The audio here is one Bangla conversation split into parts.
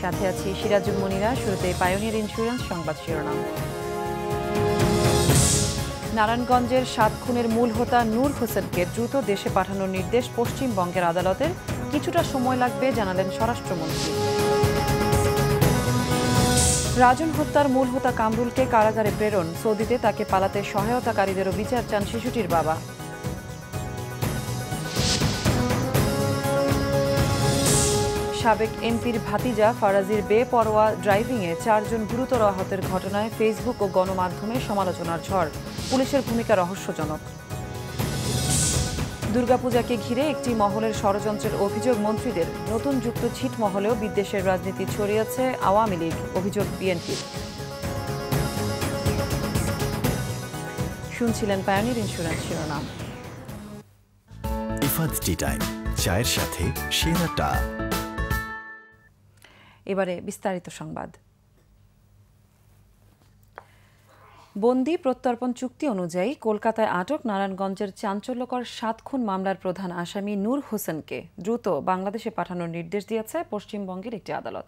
সাথে আছি সিরাজুল মনিরা শুরুতে পায়োনিয়ার ইন্স্যুরেন্স সংবাদ শিরোনাম। নারায়ণগঞ্জের সাত খুনের মূল হোতা নূর হোসেনকে দ্রুত দেশে পাঠানোর নির্দেশ পশ্চিমবঙ্গের আদালতের। কিছুটা সময় লাগবে, জানালেন স্বরাষ্ট্রমন্ত্রী। রাজন হত্যার মূল হোতা কামরুলকে কারাগারে প্রেরণ। সৌদিতে তাকে পালাতে সহায়তাকারীদেরও বিচার চান শিশুটির বাবা। সাবেক এমপির ভাতিজা ফারাজির বেপরোয়া ড্রাইভিংয়ে চারজন গুরুতর আহতের ঘটনায় ফেসবুক ও গণমাধ্যমে সমালোচনার ঝড়। পুলিশের ভূমিকা রহস্যজনক। দুর্গাপূজাকে ঘিরে একটি মহলের ষড়যন্ত্রের অভিযোগ মন্ত্রীদের। নতুন যুক্ত ছিট মহলেও বিদ্বেষের রাজনীতি ছড়িয়েছে আওয়ামী লীগ, অভিযোগ বিএনপির। শুনছিলেন পায়নির ইন্স্যুরেন্স শিরোনাম। চায়ের সাথে এবারে বিস্তারিত সংবাদ। বন্দি প্রত্যর্পণ চুক্তি অনুযায়ী কলকাতায় আটক নারায়ণগঞ্জের চাঞ্চল্যকর সাত খুন মামলার প্রধান আসামি নূর হোসেনকে দ্রুত বাংলাদেশে পাঠানোর নির্দেশ দিয়েছে পশ্চিমবঙ্গের একটি আদালত।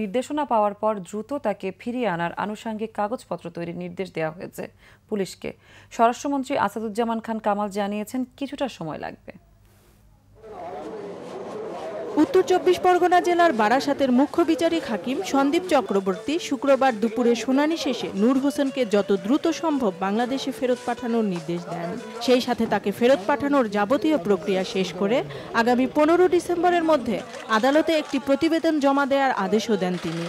নির্দেশনা পাওয়ার পর দ্রুত তাকে ফিরিয়ে আনার আনুষঙ্গিক কাগজপত্র তৈরির নির্দেশ দেওয়া হয়েছে পুলিশকে। স্বরাষ্ট্রমন্ত্রী আসাদুজ্জামান খান কামাল জানিয়েছেন, কিছুটা সময় লাগবে। উত্তর চব্বিশ পরগনা জেলার বারাসাতের মুখ্য বিচারিক হাকিম সন্দীপ চক্রবর্তী শুক্রবার দুপুরে শুনানি শেষে নূর হোসেনকে যত দ্রুত সম্ভব বাংলাদেশে ফেরত পাঠানোর নির্দেশ দেন। সেই সাথে তাকে ফেরত পাঠানোর যাবতীয় প্রক্রিয়া শেষ করে আগামী পনেরো ডিসেম্বরের মধ্যে আদালতে একটি প্রতিবেদন জমা দেওয়ার আদেশও দেন তিনি।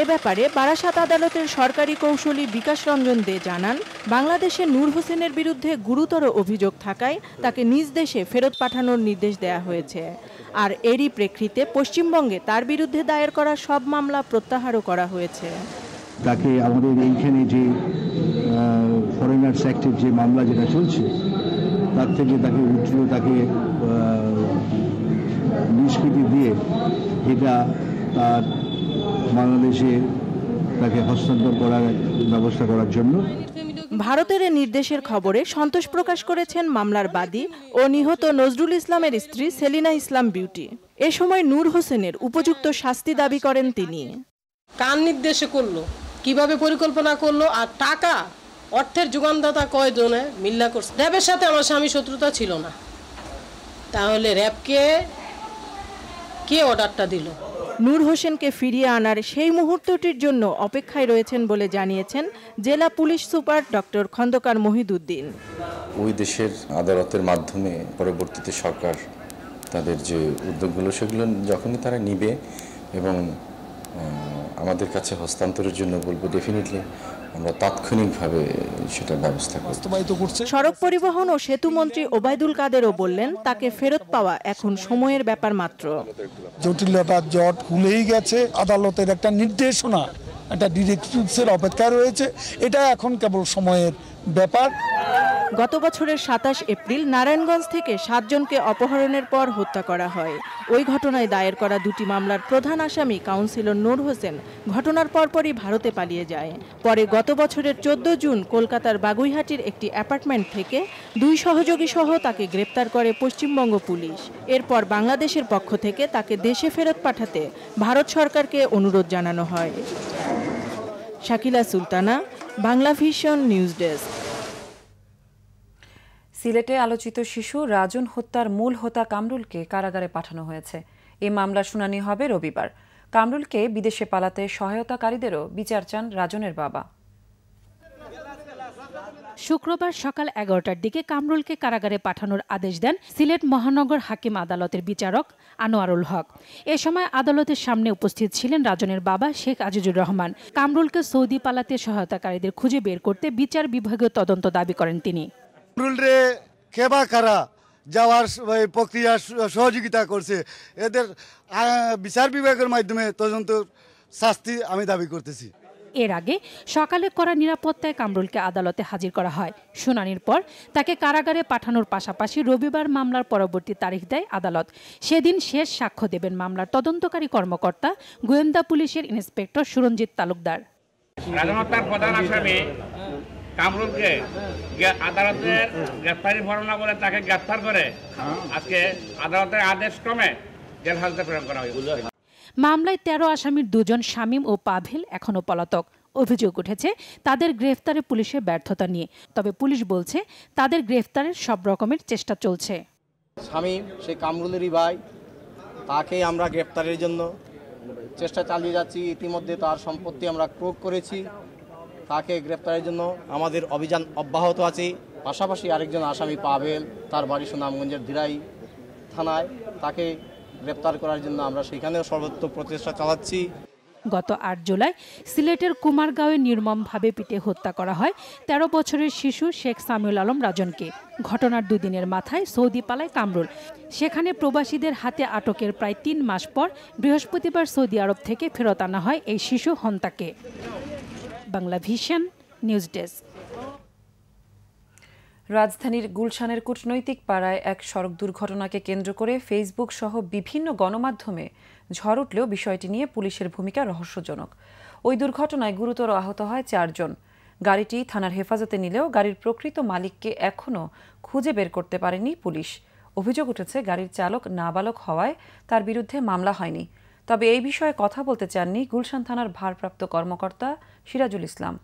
এ ব্যাপারে বারাসাত আদালতের সরকারি কৌশলী বিকাশ রঞ্জন দে জানান, বাংলাদেশে নূর হোসেনের বিরুদ্ধে গুরুতর অভিযোগ থাকায় তাকে নিজ দেশে ফেরত পাঠানোর নির্দেশ দেওয়া হয়েছে। আর এরই প্রেক্ষিতে পশ্চিমবঙ্গে তার বিরুদ্ধে দায়ের করা সব মামলা প্রত্যাহারও করা হয়েছে। তাকে আমাদের এইখানে যে ফরেনার্স অ্যাক্টের যে মামলা যেটা চলছে, তার থেকে তাকে উঠিয়ে তাকে নিষ্কৃতি দিয়ে এটা তার বাংলাদেশে তাকে হস্তান্তর করার ব্যবস্থা করার জন্য। ভারতের এ নির্দেশের খবরে সন্তোষ প্রকাশ করেছেন মামলার বাদী ও নিহত নজরুল ইসলামের স্ত্রী সেলিনা ইসলাম বিউটি। এ সময় নূর হোসেনের উপযুক্ত শাস্তি দাবি করেন তিনি। কার নির্দেশে করল? কীভাবে পরিকল্পনা করল? আর টাকা অর্থের যোগানদাতা কয়জনে মিল্লা করছে? র্যাবের সাথে আমার স্বামী শত্রুতা ছিল না। তাহলে র্যাবকে কে অর্ডারটা দিল? নূর হোসেনকে ফিরিয়ে আনার সেই মুহূর্তটির জন্য অপেক্ষায় রয়েছেন বলে জানিয়েছেন জেলা police super doctor Khandaker Mohiuddin. ওই দেশের আদালতের মাধ্যমে পরবর্তীতে সরকার তাদের যে উদ্যোগগুলো, সেগুলো যখনই তারা নিবে এবং আমাদের কাছে হস্তান্তরের জন্য বলব ডেফিনেটলি আমরা তাৎক্ষণিকভাবে সেটা ব্যবস্থা বাস্তবায়িত করছে। সড়ক পরিবহন ও সেতু মন্ত্রী ওবায়দুল কাদেরও বললেন তাকে ফেরত পাওয়া এখন সময়ের ব্যাপার মাত্র। জটিলতার জট খুলেই গেছে আদালতের একটা নির্দেশনা একটা ডিরেক্টিভসের অপেক্ষা রয়েছে। এটা এখন কেবল সময়ের ব্যাপার। গত বছরের সাতাশ এপ্রিল নারায়ণগঞ্জ থেকে সাতজনকে অপহরণের পর হত্যা করা হয়। ওই ঘটনায় দায়ের করা দুটি মামলার প্রধান আসামি কাউন্সিলর নূর হোসেন ঘটনার পরপরই ভারতে পালিয়ে যায়। পরে গত বছরের চোদ্দ জুন কলকাতার বাগুইহাটির একটি অ্যাপার্টমেন্ট থেকে দুই সহযোগী সহ তাকে গ্রেপ্তার করে পশ্চিমবঙ্গ পুলিশ। এরপর বাংলাদেশের পক্ষ থেকে তাকে দেশে ফেরত পাঠাতে ভারত সরকারকে অনুরোধ জানানো হয়। Shakila Sultana, Bangla vision news desk. সিলেটে আলোচিত শিশু রাজন হত্যার মূল হোতা কামরুলকে কারাগারে পাঠানো হয়েছে। এ মামলার শুনানি হবে রবিবার। কামরুলকে বিদেশে পালাতে সহায়তাকারীদেরও বিচার চান রাজনের বাবা। শুক্রবার সকাল এগারোটার দিকে কামরুলকে কারাগারে পাঠানোর আদেশ দেন সিলেট মহানগর হাকিম আদালতের বিচারক আনোয়ারুল হক। এ সময় আদালতের সামনে উপস্থিত ছিলেন রাজনের বাবা শেখ আজিজুর রহমান। কামরুলকে সৌদি পালাতে সহায়তাকারীদের খুঁজে বের করতে বিচার বিভাগীয় তদন্ত দাবি করেন তিনি। রে কেবা কারা যাওয়ার প্রক্রিয়া সহযোগিতা করছে। এদের বিচার বিভাগের মাধ্যমে তদন্ত শাস্তি আমি দাবি করতেছি। এর আগে সকালে করা নিরাপত্তায় কামরুলকে আদালতে হাজির করা হয়। শুনানির পর তাকে কারাগারে পাঠানোর পাশাপাশি রবিবার মামলার পরবর্তী তারিখ দেয় আদালত। সেদিন শেষ সাক্ষ্য দেবেন মামলার তদন্তকারী কর্মকর্তা গোয়েন্দা পুলিশের ইন্সপেক্টর সুরঞ্জিত তালুকদার। প্রধান আসামি কামরুলকে আদালতের গ্রেফতারি ভরনা বলে তাকে গ্রেফতার করে আজকে আদালতের আদেশ ক্রমে জেল হাজতে প্রেরণ করা হয়েছে। মামলায় তেরো আসামির দুজন শামীম ও পাভেল এখনও পলাতক। অভিযোগ উঠেছে তাদের গ্রেফতারে পুলিশের ব্যর্থতা নিয়ে। তবে পুলিশ বলছে তাদের গ্রেফতারের সব রকমের চেষ্টা চলছে। শামীম সেই কামরুলেরই ভাই তাকে আমরা গ্রেপ্তারের জন্য চেষ্টা চালিয়ে যাচ্ছি। ইতিমধ্যে তার সম্পত্তি আমরা ক্রোক করেছি। তাকে গ্রেপ্তারের জন্য আমাদের অভিযান অব্যাহত আছে। পাশাপাশি আরেকজন আসামি পাবেল, তার বাড়ি সুনামগঞ্জের দিরাই থানায় তাকে গ্রেপ্তার করার জন্য আমরা সেখানেও সর্বোচ্চ প্রচেষ্টা চালাচ্ছি। গত আট জুলাই সিলেটের কুমারগাঁওয়ে নির্মমভাবে পিটে হত্যা করা হয় ১৩ বছরের শিশু শেখ সামিউল আলম রাজনকে। ঘটনার দুদিনের মাথায় সৌদি পালায় কামরুল। সেখানে প্রবাসীদের হাতে আটকের প্রায় তিন মাস পর বৃহস্পতিবার সৌদি আরব থেকে ফেরত আনা হয় এই শিশু হন্তাকে। Bangla vision news desk. রাজধানীর গুলশানের কূটনৈতিক পাড়ায় এক সড়ক দুর্ঘটনাকে কেন্দ্র করে ফেসবুক সহ বিভিন্ন গণমাধ্যমে ঝড় উঠলেও বিষয়টি নিয়ে পুলিশের ভূমিকা রহস্যজনক। ওই দুর্ঘটনায় গুরুতর আহত হয় চারজন। গাড়িটি থানার হেফাজতে নিলেও গাড়ির প্রকৃত মালিককে এখনও খুঁজে বের করতে পারেনি পুলিশ। অভিযোগ উঠেছে, গাড়ির চালক নাবালক হওয়ায় তার বিরুদ্ধে মামলা হয়নি। তবে এই বিষয়ে কথা বলতে চাননি গুলশান থানার ভারপ্রাপ্ত কর্মকর্তা সিরাজুল ইসলাম।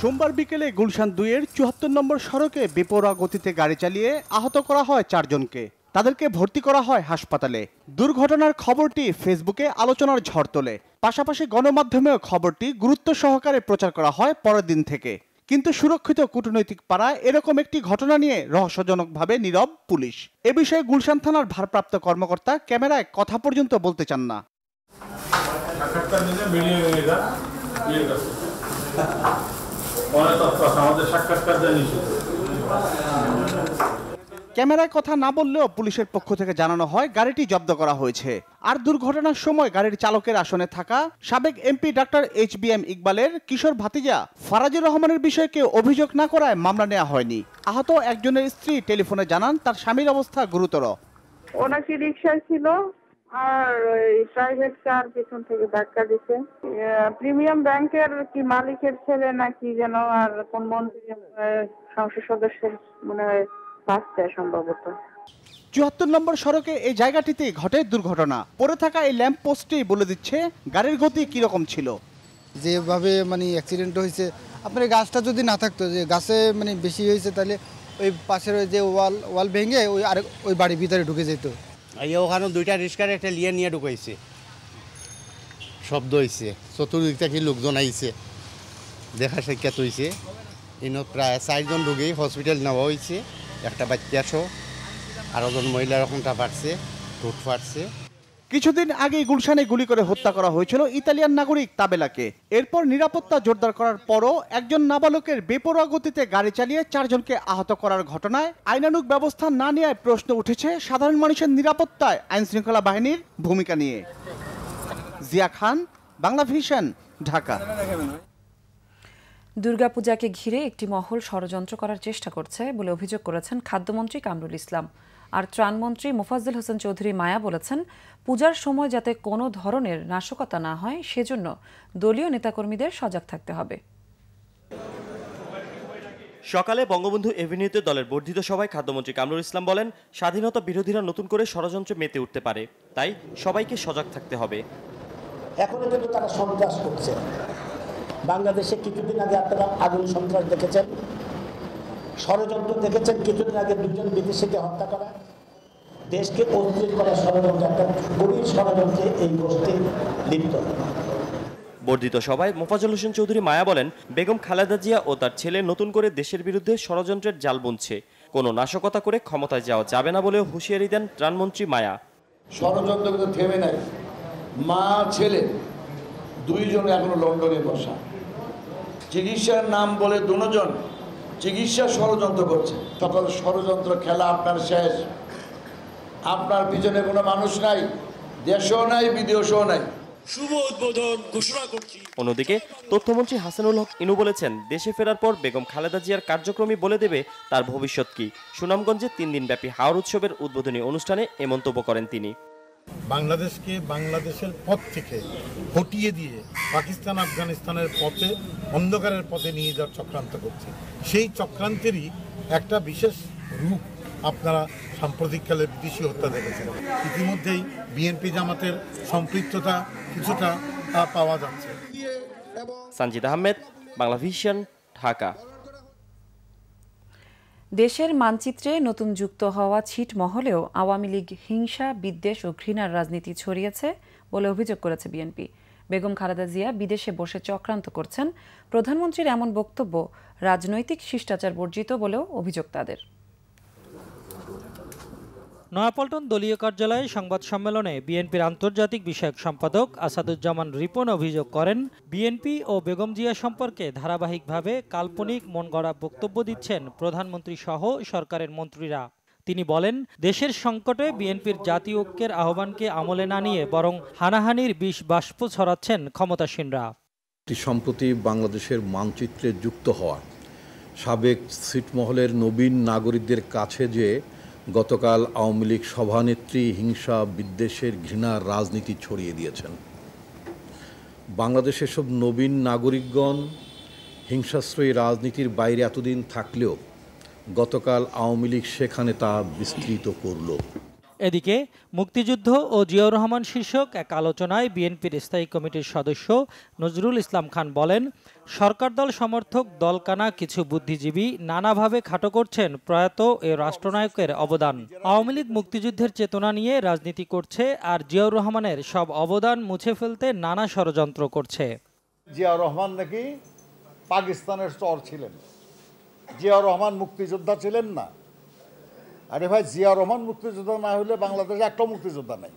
সোমবার বিকেলে গুলশান দুইয়ের চুয়াত্তর নম্বর সড়কে বেপরোয়া গতিতে গাড়ি চালিয়ে আহত করা হয় চারজনকে। তাদেরকে ভর্তি করা হয় হাসপাতালে। দুর্ঘটনার খবরটি ফেসবুকে আলোচনার ঝড় তোলে। পাশাপাশি গণমাধ্যমেও খবরটি গুরুত্ব সহকারে প্রচার করা হয় পরের দিন থেকে। কিন্তু সুরক্ষিত কূটনৈতিক পাড়ায় এরকম একটি ঘটনা নিয়ে রহস্যজনকভাবে নীরব পুলিশ। এ বিষয়ে গুলশান থানার ভারপ্রাপ্ত কর্মকর্তা ক্যামেরায় কথা পর্যন্ত বলতে চান না। নিলে আমাদের সাক্ষাৎকার ক্যামেরায় কথা না বললেও পুলিশের পক্ষ থেকে জানানো হয় গাড়িটি জব্দ করা হয়েছে। আর দুর্ঘটনার সময় গাড়ির চালকের আসনে থাকা সাবেক MP doctor H B M ইকবালের কিশোর ভাতিজা ফারাজুর রহমানের বিষয়ে কেউ অভিযোগ না করায় মামলা নেওয়া হয়নি। আহত একজনের স্ত্রী টেলিফোনে জানান তার স্বামীর অবস্থা গুরুতর। ও নাকি রিক্সায় ছিল? আর ওই প্রাইভেট কার পিছন থেকে ধাক্কা দিছে। প্রিমিয়াম ব্যাংকের কি মালিকের ছেলে নাকি যেন আর কোন মন্ত্রী সংসদ সদস্যের মনে হয় বাচ্চা সম্ভবত। চুয়াত্তর নম্বর সড়কে এই জায়গাটিতে ঘটে দুর্ঘটনা। পড়ে থাকা এই ল্যাম্প পোস্টটি বলে দিচ্ছে গাড়ির গতি কীরকম ছিল? যেভাবে মানে অ্যাক্সিডেন্ট হয়েছে আপনার গাছটা যদি না থাকতো যে গাছে মানে বেশি হয়েছে তাহলে ওই পাশের ওই যে ওয়াল ওয়াল ভেঙে ওই আরেক ওই বাড়ির ভিতরে ঢুকে যেত। এই ওখানে দুইটা রিক্সার একটা লিয়ে নিয়ে ঢুকাইছে। শব্দ হয়েছে চতুর্দিক থেকে লোকজন আইছে। দেখা সাক্ষাৎ হয়েছে ইন প্রায় চারজন রোগী হসপিটাল নেওয়া হয়েছে একটা বাচ্চা সহ। আরও জন মহিলা রকমটা ফাটছে ঠোঁট ফাটছে। কিছুদিন আগে গুলশানে গুলি করে হত্যা করা হয়েছিল ইতালিয়ান নাগরিক তাবেলাকে। এরপর নিরাপত্তা জোরদার করার পরও একজন নাবালকের বেপরোয়া গতিতে গাড়ি চালিয়ে চারজনকে আহত করার ঘটনায় আইনানুক ব্যবস্থা না নেওয়ায় প্রশ্ন উঠেছে সাধারণ মানুষের নিরাপত্তায় আইন শৃঙ্খলা বাহিনীর ভূমিকা নিয়ে। জিয়া খান, বাংলা ভিশন, ঢাকা। দুর্গাপূজাকে ঘিরে একটি মহল ষড়যন্ত্র করার চেষ্টা করছে বলে অভিযোগ করেছেন খাদ্যমন্ত্রী কামরুল ইসলাম। আর ত্রাণমন্ত্রী মোফাজ্জল হোসেন চৌধুরী মায়া বলেছেন পূজার সময় যাতে কোনো ধরনের নাশকতা না হয় সেজন্য দলীয় নেতাকর্মীদের সজাগ থাকতে হবে। সকালে বঙ্গবন্ধু এভিনিউতে দলের বর্ধিত সভায় খাদ্যমন্ত্রী কামরুল ইসলাম বলেন স্বাধীনতা বিরোধীরা নতুন করে ষড়যন্ত্রে মেতে উঠতে পারে তাই সবাইকে সজাগ থাকতে হবে। এখনও কিন্তু তারা সন্ত্রাস করছে। বাংলাদেশে কিছুদিন আগে আপনারা আগুন সন্ত্রাস দেখেছেন। ষড়যন্ত্র দেখেছেন কিছুদিন আগে দুজন বিদেশিকে হত্যা করা। দেশকে অস্থির করার ষড়যন্ত্র একটা গভীর ষড়যন্ত্রে এই গোষ্ঠী লিপ্ত। বর্ধিত সভায় মোফাজল হোসেন চৌধুরী মায়া বলেন বেগম খালেদা জিয়া ও তার ছেলে নতুন করে দেশের বিরুদ্ধে ষড়যন্ত্রের জাল বুনছে। কোনো নাশকতা করে ক্ষমতায় যাওয়া যাবে না বলেও হুঁশিয়ারি দেন ত্রাণমন্ত্রী মায়া। ষড়যন্ত্র কিন্তু থেমে নাই। মা ছেলে দুইজন এখনও লন্ডনে বসা। চিকিৎসার নাম বলে দুজন চিকিৎসা ষড়যন্ত্র করছে। তখন ষড়যন্ত্র খেলা আপনার শেষ। আপনার পিছনে কোনো মানুষ নাই দেশও নাই বিদেশও নাই। শুভ উদ্বোধন ঘোষণা করছি। অন্যদিকে তথ্যমন্ত্রী হাসানুল হক ইনু বলেছেন দেশে ফেরার পর বেগম খালেদা জিয়ার কার্যক্রমই বলে দেবে তার ভবিষ্যৎ কি। সুনামগঞ্জে তিন দিনব্যাপী হাওর উৎসবের উদ্বোধনী অনুষ্ঠানে এ মন্তব্য করেন তিনি। বাংলাদেশকে বাংলাদেশের পথ থেকে হটিয়ে দিয়ে পাকিস্তান, আফগানিস্তানের পথে, অন্ধকারের পথে নিয়ে যাওয়ার চক্রান্ত করছে। সেই চক্রান্তেরই একটা বিশেষ রূপ আপনারা সাম্প্রতিককালে বিদেশি হত্যা দেখেছেন। ইতিমধ্যেই বিএনপি জামাতের সম্পৃক্ততা কিছুটা পাওয়া যাচ্ছে। সানজিদ আহমেদ বাংলা ভিশন ঢাকা। দেশের মানচিত্রে নতুন যুক্ত হওয়া ছিটমহলেও আওয়ামী লীগ হিংসা, বিদ্বেষ ও ঘৃণার রাজনীতি ছড়িয়েছে বলে অভিযোগ করেছে বিএনপি। বেগম খালেদা জিয়া বিদেশে বসে চক্রান্ত করছেন। প্রধানমন্ত্রীর এমন বক্তব্য রাজনৈতিক শিষ্টাচার বর্জিত বলেও অভিযোগ তাদের। নয়াপল্টন দলীয় কার্যালয়ে সংবাদ সম্মেলনে বিএনপির আন্তর্জাতিক বিষয়ক সম্পাদক আসাদুজ্জামান রিপন অভিযোগ করেন, বিএনপি ও বেগম জিয়া সম্পর্কে ধারাবাহিকভাবে কাল্পনিক মন গড়া বক্তব্য দিচ্ছেন প্রধানমন্ত্রী সহ সরকারের মন্ত্রীরা। তিনি বলেন, দেশের সংকটে বিএনপির জাতীয় ঐক্যের আহ্বানকে আমলে না নিয়ে বরং হানাহানির বিষ বাষ্প ছড়াচ্ছেন ক্ষমতাসীনরা। সম্প্রতি বাংলাদেশের মানচিত্রে যুক্ত হওয়া। সাবেক ছিটমহলের নবীন নাগরিকদের কাছে যে গতকাল আওয়ামী লীগ সভানেত্রী হিংসা বিদ্বেষের ঘৃণার রাজনীতি ছড়িয়ে দিয়েছেন। বাংলাদেশের সব নবীন নাগরিকগণ হিংসাশ্রয়ী রাজনীতির বাইরে এতদিন থাকলেও গতকাল আওয়ামী লীগ সেখানে তা বিস্তৃত করল। এদিকে মুক্তিযুদ্ধ ও জিয়াউর রহমান শীর্ষক এক আলোচনায় বিএনপির স্থায়ী কমিটির সদস্য নজরুল ইসলাম খান বলেন, সরকার দল সমর্থক দলকানা কিছু বুদ্ধিজীবী নানাভাবে খাটো করছেন প্রয়াত এ রাষ্ট্রনায়কের অবদান। আওয়ামী লীগ মুক্তিযুদ্ধের চেতনা নিয়ে রাজনীতি করছে আর জিয়াউর রহমানের সব অবদান মুছে ফেলতে নানা ষড়যন্ত্র করছে। জিয়াউর রহমান নাকি পাকিস্তানের চর ছিলেন। জিয়াউর রহমান মুক্তিযোদ্ধা ছিলেন না। আরে ভাই, জিয়া রহমান মুক্তিযোদ্ধা না হলে বাংলাদেশে একটাও মুক্তিযোদ্ধা নাই।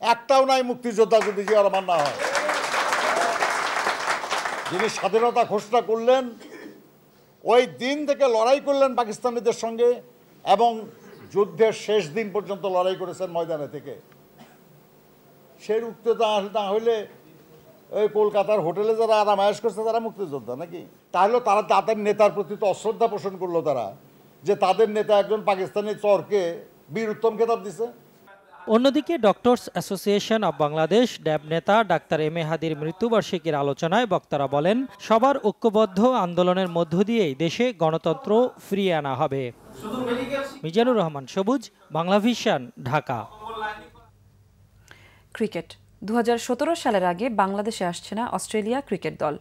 একটাও নাই মুক্তিযোদ্ধা যদি জিয়া রহমান না হয়। যিনি স্বাধীনতা ঘোষণা করলেন, ওই দিন থেকে লড়াই করলেন পাকিস্তানিদের সঙ্গে এবং যুদ্ধের শেষ দিন পর্যন্ত লড়াই করেছেন ময়দানে থেকে। সেই মুক্তিযোদ্ধা না হইলে ওই কলকাতার হোটেলে যারা আরামায়াস করছে তারা মুক্তিযোদ্ধা নাকি? তাহলে তারা তাদের নেতার প্রতি তো অশ্রদ্ধা পোষণ করল তারা। যে তাদের নেতা একজন পাকিস্তানি চরকে বীর উত্তম খেতাব দিছে। অন্যদিকে doctors association of Bangladesh DAB নেতা ডাক্তার এম এ হাদির মৃত্যুবার্ষিকীর আলোচনায় বক্তারা বলেন সবার ঐক্যবদ্ধ আন্দোলনের মধ্য দিয়েই দেশে গণতন্ত্র ফিরিয়ে আনা হবে। মিজানুর রহমান সবুজ বাংলা ভিশন ঢাকা। ক্রিকেট। দু হাজার সতেরো সালের আগে বাংলাদেশে আসছে না অস্ট্রেলিয়া ক্রিকেট দল।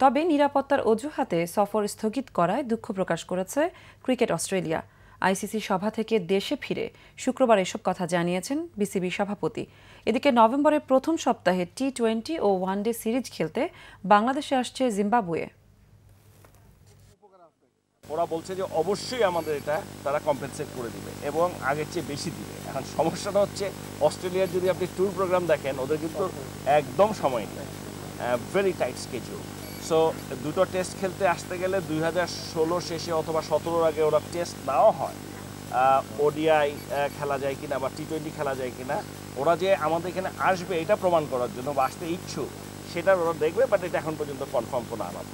তবে নিরাপত্তার অজুহাতে সফর স্থগিত করায় দুঃখ প্রকাশ করেছে ক্রিকেট অস্ট্রেলিয়া। আইসিসি সভা থেকে দেশে ফিরে শুক্রবার এসব কথা জানিয়েছেন বিসিবি সভাপতি। এদিকে নভেম্বরের প্রথম সপ্তাহে টি টোয়েন্টি ও ওয়ানডে সিরিজ খেলতে বাংলাদেশে আসছে জিম্বাবুয়ে। ওরা বলছে যে অবশ্যই আমাদের এটা তারা কম্পেনসেট করে দিবে এবং আগের চেয়ে বেশি দিবে। এখন সমস্যাটা হচ্ছে অস্ট্রেলিয়ার যদি আপনি ট্যুর প্রোগ্রাম দেখেন, ওদের কিন্তু একদম সময় নেই। ভেরি টাইট স্কেজুল সো দুটো টেস্ট খেলতে আসতে গেলে দুই হাজার ষোলো শেষে অথবা সতেরোর আগে ওরা টেস্ট নাও হয়। ওডিআই খেলা যায় কিনা বা টি টোয়েন্টি খেলা যায় কিনা ওরা যে আমাদের এখানে আসবে এটা প্রমাণ করার জন্য বা আসতে ইচ্ছুক সেটা ওরা দেখবে বাট এটা এখন পর্যন্ত কনফার্ম কোনো আলাপ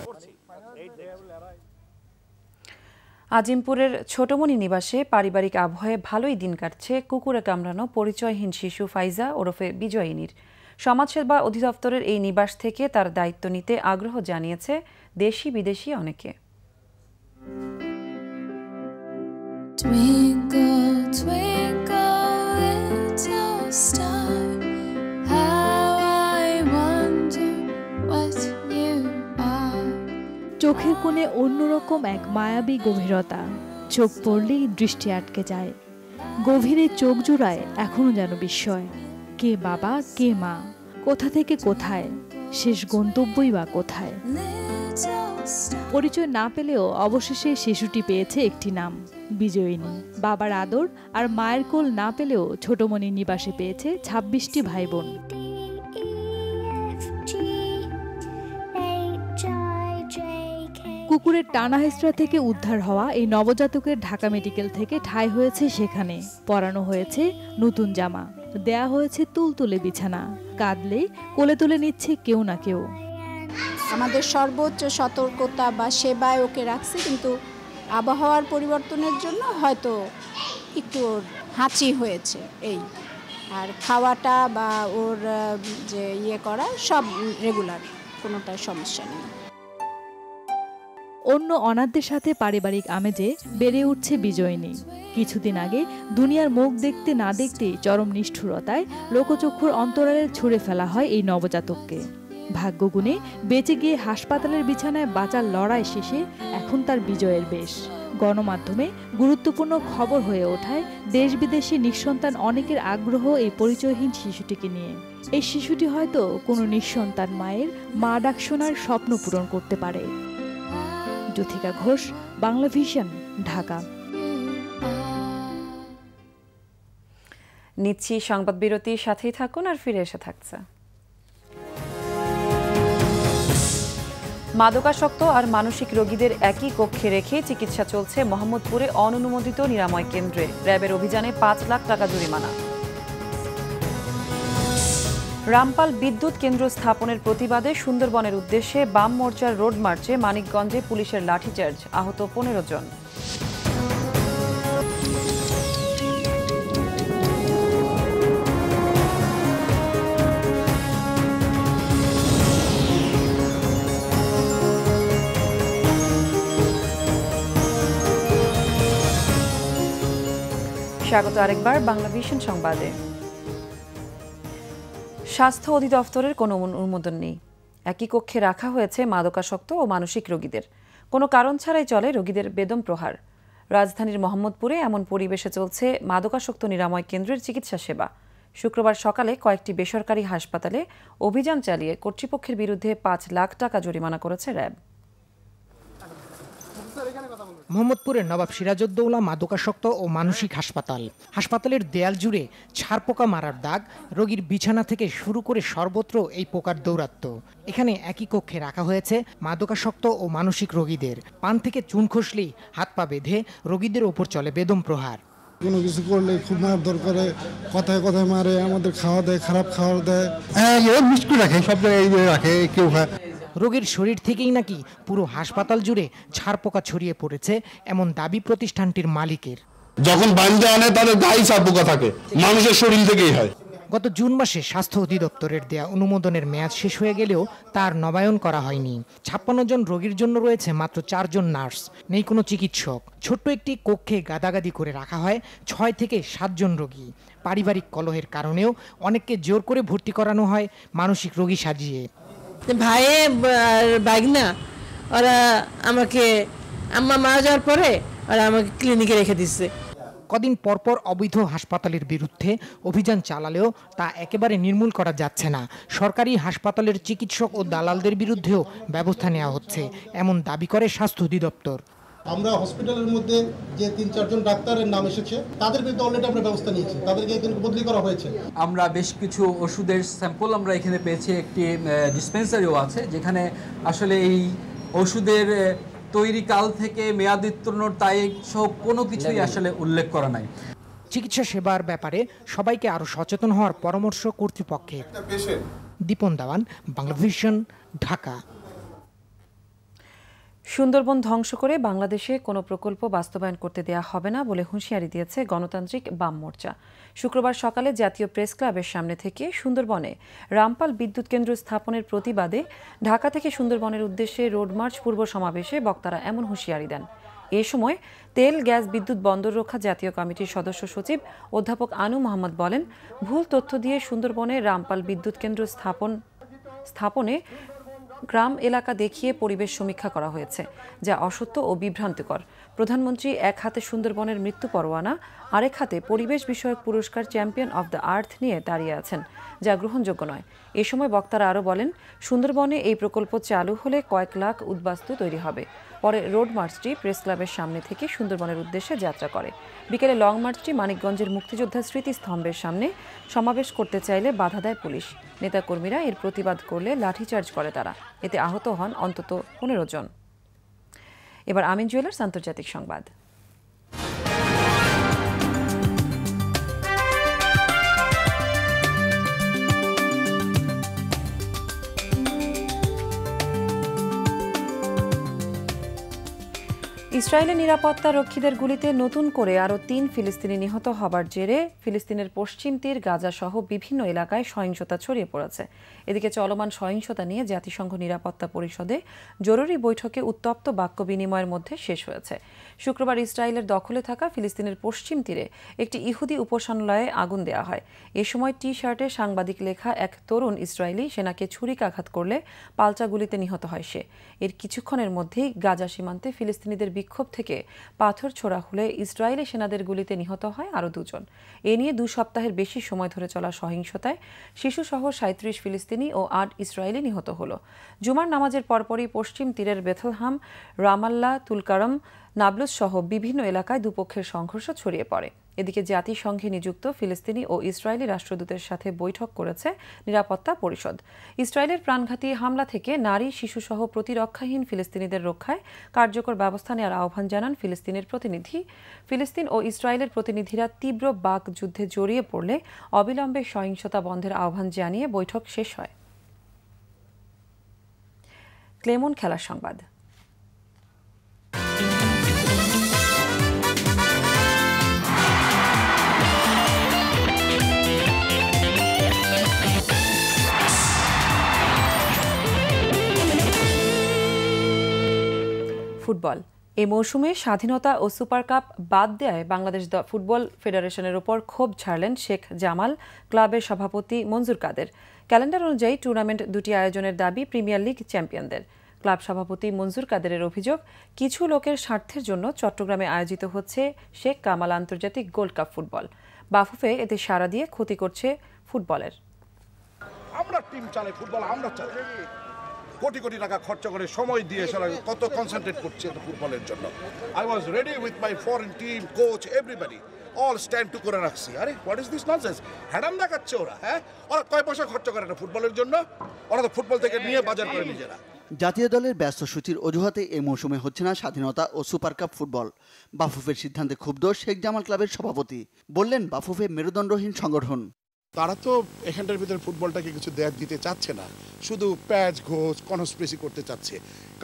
আজিমপুরের ছোটমণি নিবাসে পারিবারিক আবহাওয়ায় ভালোই দিন কাটছে কুকুরে কামড়ানো পরিচয়হীন শিশু ফাইজা ওরফে বিজয়িনীর। সমাজসেবা অধিদপ্তরের এই নিবাস থেকে তার দায়িত্ব নিতে আগ্রহ জানিয়েছে দেশি বিদেশি অনেকে। Twinkle, twinkle, little star, how I wonder what you are. চোখের কোণে অন্যরকম এক মায়াবী গভীরতা চোখ পড়লেই দৃষ্টি আটকে যায়। গভীরে চোখ জোড়ায় এখনও যেন বিস্ময়। কে বাবা, কে মা? কোথা থেকে কোথায়? শেষ গন্তব্যই বা কোথায়? পরিচয় না পেলেও অবশেষে শিশুটি পেয়েছে একটি নাম, বিজয়িনী। বাবার আদর আর মায়ের কোল না পেলেও ছোটমণি নিবাসে পেয়েছে ছাব্বিশটি ভাই বোন পুকুরের টানা হেঁচড়া থেকে উদ্ধার হওয়া এই নবজাতকের ঢাকা মেডিকেল থেকে ঠাঁই হয়েছে সেখানে। পরানো হয়েছে নতুন জামা। দেয়া হয়েছে তুলতুলে বিছানা। কাঁদলে কোলে তুলে নিচ্ছে কেউ না কেউ। আমাদের সর্বোচ্চ সতর্কতা বা সেবায় ওকে রাখছে, কিন্তু আবহাওয়ার পরিবর্তনের জন্য হয়তো একটু হাঁচি হয়েছে এই। আর খাওয়াটা বা ওর যে ইয়ে করা সব রেগুলার কোনোটাই সমস্যা নেই। অন্য অনাথদের সাথে পারিবারিক আমেজে বেড়ে উঠছে বিজয়িনী। কিছুদিন আগে দুনিয়ার মুখ দেখতে না দেখতেই চরম নিষ্ঠুরতায় লোকচক্ষুর অন্তরালে ছুঁড়ে ফেলা হয় এই নবজাতককে। ভাগ্যগুণে বেঁচে গিয়ে হাসপাতালের বিছানায় বাঁচার লড়াই শেষে এখন তার বিজয়ের বেশ। গণমাধ্যমে গুরুত্বপূর্ণ খবর হয়ে ওঠায় দেশ বিদেশে নিঃসন্তান অনেকের আগ্রহ এই পরিচয়হীন শিশুটিকে নিয়ে। এই শিশুটি হয়তো কোনো নিঃসন্তান মায়ের মা ডাক শোনার স্বপ্ন পূরণ করতে পারে। জ্যোথিকা ঘোষ, বাংলা ভিশন, ঢাকা। নিচ্ছি সংবাদ বিরতির সাথেই থাকুন আর ফিরে এসে থাকছে। মাদকাসক্ত আর মানসিক রোগীদের একই কক্ষে রেখে চিকিৎসা চলছে মোহাম্মদপুরে অননুমোদিত নিরাময় কেন্দ্রে। র্যাবের অভিযানে পাঁচ লাখ টাকা জরিমানা। রামপাল বিদ্যুৎ কেন্দ্র স্থাপনের প্রতিবাদে সুন্দরবনের উদ্দেশ্যে বাম মোর্চার রোড মার্চে মানিকগঞ্জে পুলিশের লাঠিচার্জ, আহত পনেরো জন। স্বাগত আরেকবার বাংলা ভিশন সংবাদে। স্বাস্থ্য অধিদপ্তরের কোনো অনুমোদন নেই। একই কক্ষে রাখা হয়েছে মাদকাসক্ত ও মানসিক রোগীদের। কোনো কারণ ছাড়াই চলে রোগীদের বেদম প্রহার। রাজধানীর মোহাম্মদপুরে এমন পরিবেশে চলছে মাদকাসক্ত নিরাময় কেন্দ্রের চিকিৎসা সেবা। শুক্রবার সকালে কয়েকটি বেসরকারি হাসপাতালে অভিযান চালিয়ে কর্তৃপক্ষের বিরুদ্ধে পাঁচ লাখ টাকা জরিমানা করেছে র্যাব। মোহাম্মদপুরের নবাব সিরাজউদ্দৌলা মাদকাসক্ত ও মানসিক হাসপাতাল। হাসপাতালের দেয়াল জুড়ে ছারপোকা মারার দাগ রোগীর বিছানা থেকে শুরু করে সর্বত্র এই পোকার দৌরাত্ম। এখানে একই কক্ষে রাখা হয়েছে মাদকাসক্ত ও মানসিক রোগীদের। পান থেকে চুন খসলেই হাত পা বেঁধে রোগীদের ওপর চলে বেদম প্রহার। কোনো কিছু করলে খুব মারধর করে কথায় কথায় মারে আমাদের খাওয়া দেয় খারাপ খাওয়া দেয়। হ্যাঁ রাখে সব জায়গায় রাখে কেউ খায়। রোগীর শরীর থেকেই নাকি পুরো হাসপাতাল জুড়ে ছারপোকা ছড়িয়ে পড়েছে এমন দাবি প্রতিষ্ঠানটির মালিকের। যখন বান্ধে আনে তাদের গায়ে চাপ পোকা থাকে। মানুষের শরীর থেকেই হয়। গত জুন মাসে স্বাস্থ্য অধিদপ্তরের দেয়া অনুমোদনের মেয়াদ শেষ হয়ে গেলেও তার নবায়ন করা হয়নি। ছাপ্পান্ন জন রোগীর জন্য রয়েছে মাত্র চারজন নার্স। নেই কোনো চিকিৎসক। ছোট্ট একটি কক্ষে গাদাগাদি করে রাখা হয় ছয় থেকে সাতজন রোগী। পারিবারিক কলহের কারণেও অনেককে জোর করে ভর্তি করানো হয় মানসিক রোগী সাজিয়ে। ভাইয়ে বাগনা ওরা আমাকে, আম্মা মারা যাওয়ার পরে ওরা আমাকে ক্লিনিকে রেখে দিচ্ছে কদিন পরপর অবৈধ হাসপাতালের বিরুদ্ধে অভিযান চালালেও তা একেবারে নির্মূল করা যাচ্ছে না। সরকারি হাসপাতালের চিকিৎসক ও দালালদের বিরুদ্ধেও ব্যবস্থা নেওয়া হচ্ছে, এমন দাবি করে স্বাস্থ্য অধিদপ্তর। আমরা হসপিটালের মধ্যে যে তিন চারজন ডাক্তারের নাম এসেছে তাদের বিরুদ্ধে অলরেডি আমরা ব্যবস্থা নিয়েছি। তাদেরকে কিন্তু বদলি করা হয়েছে। আমরা বেশ কিছু ওষুধের স্যাম্পল আমরা এখানে পেয়েছি একটি ডিসপেন্সারিও আছে যেখানে আসলে এই ওষুধের তৈরি কাল থেকে মেয়াদোত্তীর্ণর তারিখ সহ কোনো কিছুই আসলে উল্লেখ করা নাই। চিকিৎসা সেবার ব্যাপারে সবাইকে আরও সচেতন হওয়ার পরামর্শ কর্তৃপক্ষের। দীপন দাওয়ান বাংলাভিশন ঢাকা। সুন্দরবন ধ্বংস করে বাংলাদেশে কোনো প্রকল্প বাস্তবায়ন করতে দেয়া হবে না বলে হুঁশিয়ারি দিয়েছে গণতান্ত্রিক বাম মোর্চা। শুক্রবার সকালে জাতীয় প্রেস ক্লাবের সামনে থেকে সুন্দরবনে রামপাল বিদ্যুৎ কেন্দ্র স্থাপনের প্রতিবাদে ঢাকা থেকে সুন্দরবনের উদ্দেশ্যে রোড মার্চ পূর্ব সমাবেশে বক্তারা এমন হুঁশিয়ারি দেন। এ সময় তেল, গ্যাস, বিদ্যুৎ বন্দর রক্ষা জাতীয় কমিটির সদস্য সচিব অধ্যাপক আনু মোহাম্মদ বলেন, ভুল তথ্য দিয়ে সুন্দরবনে রামপাল বিদ্যুৎ কেন্দ্র স্থাপন, স্থাপনে গ্রাম এলাকা দেখিয়ে পরিবেশ সমীক্ষা করা হয়েছে যা অসত্য ও বিভ্রান্তিকর। প্রধানমন্ত্রী এক হাতে সুন্দরবনের মৃত্যু পরোয়ানা, আরেক হাতে পরিবেশ বিষয়ক পুরস্কার চ্যাম্পিয়ন অব দ্য আর্থ নিয়ে দাঁড়িয়ে আছেন, যা গ্রহণযোগ্য নয়। এ সময় বক্তারা আরও বলেন, সুন্দরবনে এই প্রকল্প চালু হলে কয়েক লাখ উদ্বাস্তু তৈরি হবে। পরে রোড মার্চটি প্রেস ক্লাবের সামনে থেকে সুন্দরবনের উদ্দেশ্যে যাত্রা করে। বিকেলে লং মার্চটি মানিকগঞ্জের মুক্তিযোদ্ধার স্মৃতিস্তম্ভের সামনে সমাবেশ করতে চাইলে বাধা দেয় পুলিশ। নেতাকর্মীরা এর প্রতিবাদ করলে লাঠিচার্জ করে তারা। এতে আহত হন অন্তত পনেরো জন। এবার আমিন জুয়েলার্স আন্তর্জাতিক সংবাদ। ইসরায়েলের নিরাপত্তা রক্ষীদের গুলিতে নতুন করে আরও তিন ফিলিস্তিনি নিহত হবার জেরে ফিলিস্তিনের পশ্চিম তীর গাজা সহ বিভিন্ন এলাকায় সহিংসতা ছড়িয়ে পড়েছে। এদিকে চলমান সহিংসতা নিয়ে জাতিসংঘ নিরাপত্তা পরিষদে জরুরি বৈঠকে উত্তপ্ত বাক্য বিনিময়ের মধ্যে শেষ হয়েছে। শুক্রবার ইসরায়েলের দখলে থাকা ফিলিস্তিনের পশ্চিম তীরে একটি ইহুদি উপাসনালয়ে আগুন দেওয়া হয়। এ সময় টি শার্টে সাংবাদিক লেখা এক তরুণ ইসরায়েলি সেনাকে ছুরিকাঘাত করলে পাল্টা গুলিতে নিহত হয় সে। এর কিছুক্ষণের মধ্যেই গাজা সীমান্তে ফিলিস্তিনিদের বিক্ষোভ থেকে পাথর ছোড়া হলে ইসরায়েলি সেনাদের গুলিতে নিহত হয় আরও দুজন। এ নিয়ে দু সপ্তাহের বেশি সময় ধরে চলা সহিংসতায় শিশুসহ সাঁত্রিশ ফিলিস্তিনি ও আট ইসরায়েলি নিহত হল। জুমার নামাজের পরপরই পশ্চিম তীরের বেথলহাম, রামাল্লা, তুলকারম, নাবলুস সহ বিভিন্ন এলাকায় দুপক্ষের সংঘর্ষ ছড়িয়ে পড়ে। এদিকে জাতিসংঘে নিযুক্ত ফিলিস্তিনি ও ইসরায়েলি রাষ্ট্রদূতের সাথে বৈঠক করেছে নিরাপত্তা পরিষদ। ইসরায়েলের প্রাণঘাতী হামলা থেকে নারী, শিশুসহ প্রতিরক্ষাহীন ফিলিস্তিনিদের রক্ষায় কার্যকর ব্যবস্থা নেওয়ার আহ্বান জানান ফিলিস্তিনের প্রতিনিধি। ফিলিস্তিন ও ইসরায়েলের প্রতিনিধিরা তীব্র বাক যুদ্ধে জড়িয়ে পড়লে অবিলম্বে সহিংসতা বন্ধের আহ্বান জানিয়ে বৈঠক শেষ হয়। ক্লেমন খেলার সংবাদ। ফুটবল। এ মৌসুমে স্বাধীনতা ও সুপার কাপ বাদ দেয় বাংলাদেশ ফুটবল ফেডারেশনের ওপর ক্ষোভ ছাড়লেন শেখ জামাল, ক্লাবের সভাপতি মঞ্জুর কাদের। ক্যালেন্ডার অনুযায়ী টুর্নামেন্ট দুটি আয়োজনের দাবি প্রিমিয়ার লিগ চ্যাম্পিয়নদের। ক্লাব সভাপতি মঞ্জুর কাদেরের অভিযোগ, কিছু লোকের স্বার্থের জন্য চট্টগ্রামে আয়োজিত হচ্ছে শেখ কামাল আন্তর্জাতিক গোল্ড কাপ ফুটবল। বাফুফে এতে সাড়া দিয়ে ক্ষতি করছে ফুটবলের। আমরা টিম চালাই, ফুটবল আমরা চালাই। কোটি কোটি টাকা খরচ করে সময় দিয়ে সারা কত কনসেন্ট্রেট করছে ফুটবলের জন্য। I was ready with my foreign team coach everybody all stand to করে রাখছি। আরে হোয়াট ইজ দিস ননসেন্স হ্যাডাম দেখাচ্ছে ওরা হ্যাঁ? ওরা কয় পয়সা খরচ করে না ফুটবলের জন্য? ওরা তো ফুটবল থেকে নিয়ে বাজার করে নিজেরা। জাতীয় দলের ব্যস্ত সূচির অজুহাতে এই মৌসুমে হচ্ছে না স্বাধীনতা ও সুপার কাপ ফুটবল। বাফুফের সিদ্ধান্তে ক্ষুব্ধ শেখ জামাল ক্লাবের সভাপতি। বললেন, বাফুফে মেরুদণ্ডহীন সংগঠন। তারা তো এখানটার ভিতরে ফুটবলটাকে কিছু দেয়া দিতে চাচ্ছে না। শুধু প্যাচ ঘোষ কনস্প্রেসি করতে চাচ্ছে।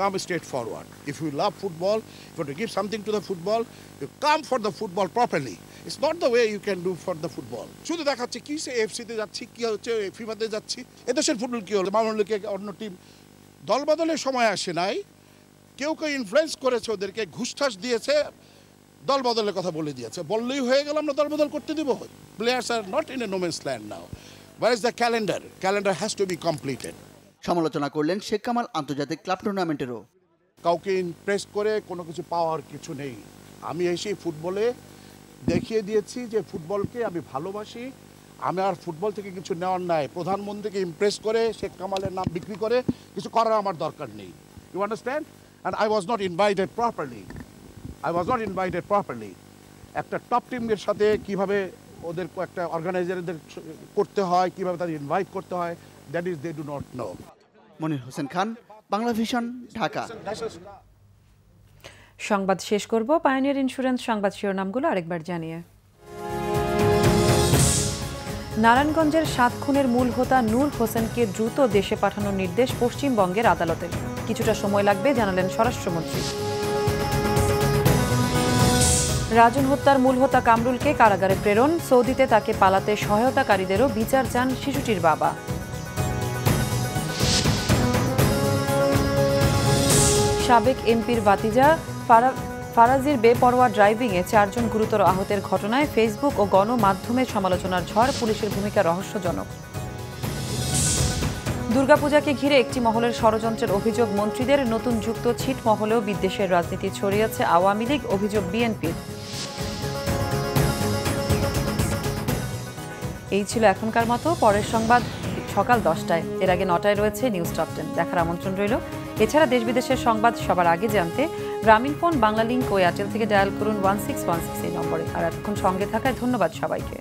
Come straight forward if you love football if to give something to the football you come for the football properly it's not the way you can do for the football শুধু দেখাচ্ছে কি সে এফসিতে যাচ্ছি, কী হচ্ছে ফিফাতে যাচ্ছি। এদেশের ফুটবল কি হলো? মামুলিকে অন্য টিম দলবদলের সময় আসে নাই। কেউ কেউ ইনফ্লুয়েন্স করেছে ওদেরকে, ঘুষঠাস দিয়েছে। দল বদলের কথা বলে দিয়েছে। বললেই হয়ে গেল আমরা দল বদল করতে দিব। Players are not in a no man's land now war is the calendar calendar has to be completed সমালোচনা করলেন শেখ কামাল আন্তর্জাতিক ক্লাব টুর্নামেন্টেরও। কাউকে ইমপ্রেস করে কোনো কিছু পাওয়ার কিছু নেই। আমি এসে ফুটবলে দেখিয়ে দিয়েছি যে ফুটবলকে আমি ভালোবাসি। আমি আর ফুটবল থেকে কিছু নেওয়ার নাই। প্রধানমন্ত্রীকে ইমপ্রেস করে শেখ কামালের নাম বিক্রি করে কিছু করার আমার দরকার নেই। You understand and I was not invited properly I was not invited properly একটা টপ টিমের সাথে কীভাবে ওদের একটা অর্গানাইজারদের করতে হয় কীভাবে তাদের ইনভাইট করতে হয় that is they do not know Monir Hossain Khan Bangla vision Dhaka. সংবাদ শেষ করব। পায়োনিয়ার ইন্স্যুরেন্স সংবাদ শিরোনামগুলো আরেকবার জানিয়ে। নারায়ণগঞ্জের সাত খুনের মূল হোতা নূর হোসেনকে দ্রুত দেশে পাঠানোর নির্দেশ পশ্চিমবঙ্গের আদালতের কিছুটা সময় লাগবে জানালেন স্বরাষ্ট্রমন্ত্রী। রাজন হত্যার মূল হোতা কামরুলকে কারাগারে প্রেরণ। সৌদিতে তাকে পালাতে সহায়তাকারীদেরও বিচার চান শিশুটির বাবা। সাবেক এমপির বাতিজা ফারা, ফারাজির বেপরোয়া ড্রাইভিংয়ে চারজন গুরুতর আহতের ঘটনায় ফেসবুক ও গণমাধ্যমের সমালোচনার ঝড় পুলিশের ভূমিকা রহস্যজনক। দুর্গাপূজাকে ঘিরে একটি মহলের ষড়যন্ত্রের অভিযোগ, মন্ত্রীদের নতুন যুক্ত ছিট মহলেও বিদ্বেষের রাজনীতি ছড়িয়েছে আওয়ামী লীগ, অভিযোগ বিএনপির। এই ছিল এখনকার মতো। পরের সংবাদ সকাল দশটায়। এর আগে নটায় রয়েছে নিউজ টপ টেন দেখার আমন্ত্রণ রইল। এছাড়া দেশ বিদেশের সংবাদ সবার আগে জানতে গ্রামীণ ফোন বাংলা লিঙ্ক ও এয়ারটেল থেকে ডায়াল করুন ওয়ান সিক্স ওয়ান সিক্স এই নম্বরে। আর এতক্ষণ সঙ্গে থাকায় ধন্যবাদ সবাইকে।